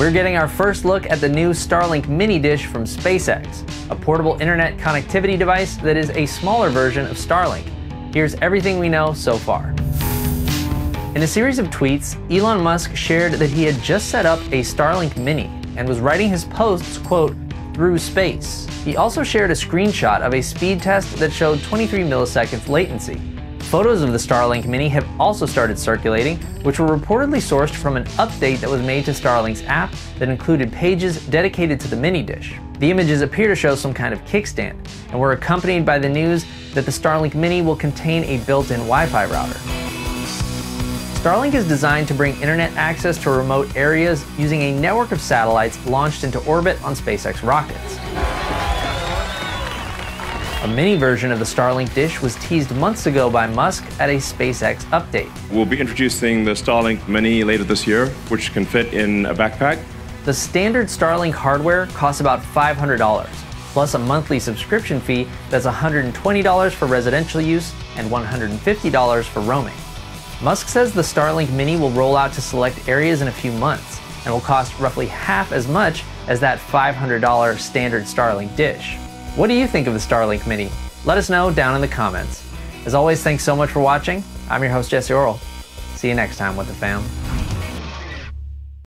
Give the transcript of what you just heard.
We're getting our first look at the new Starlink mini dish from SpaceX, a portable internet connectivity device that is a smaller version of Starlink. Here's everything we know so far. In a series of tweets, Elon Musk shared that he had just set up a Starlink Mini and was writing his posts, quote, through space. He also shared a screenshot of a speed test that showed 23 milliseconds latency. Photos of the Starlink Mini have also started circulating, which were reportedly sourced from an update that was made to Starlink's app that included pages dedicated to the mini dish. The images appear to show some kind of kickstand, and were accompanied by the news that the Starlink Mini will contain a built-in Wi-Fi router. Starlink is designed to bring internet access to remote areas using a network of satellites launched into orbit on SpaceX rockets. A mini version of the Starlink dish was teased months ago by Musk at a SpaceX update. We'll be introducing the Starlink Mini later this year, which can fit in a backpack. The standard Starlink hardware costs about $500, plus a monthly subscription fee that's $120 for residential use and $150 for roaming. Musk says the Starlink Mini will roll out to select areas in a few months and will cost roughly half as much as that $500 standard Starlink dish. What do you think of the Starlink Mini? Let us know down in the comments. As always, thanks so much for watching. I'm your host, Jesse Orrall. See you next time with the fam.